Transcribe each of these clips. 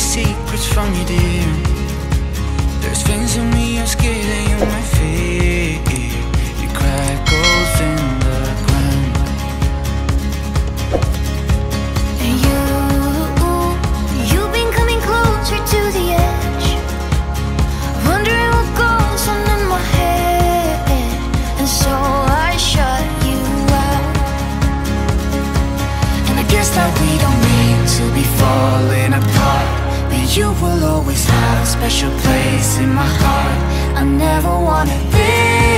secrets from you, dear. There's things in me. special place in my heart. I never wanna be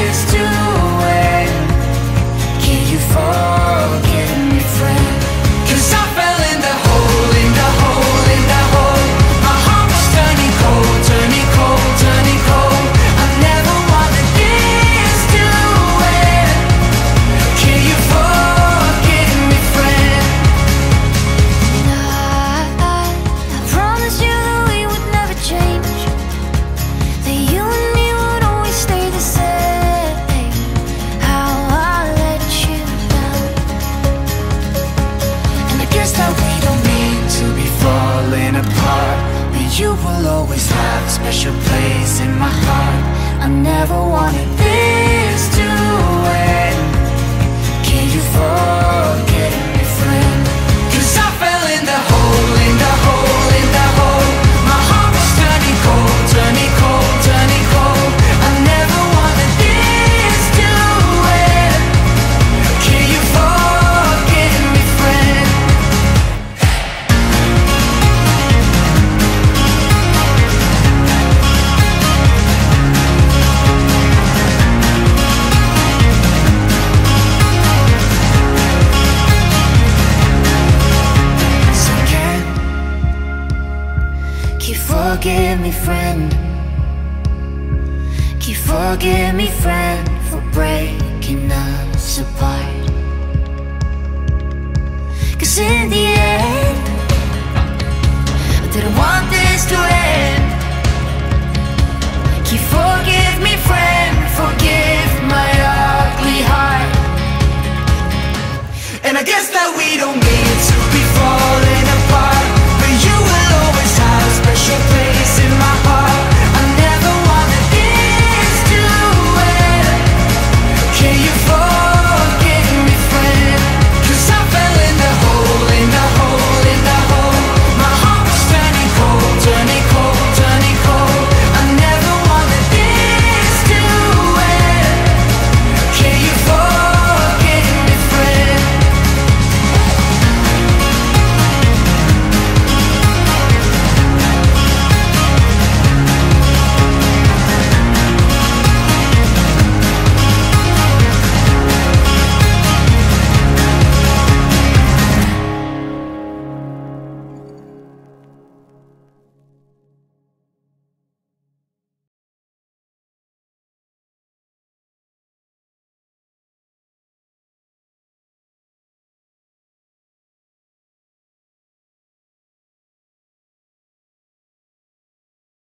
special place in my heart I never wanted this to end Can you fall? forgive me, friend. Can you forgive me, friend, for breaking us apart? Cause in the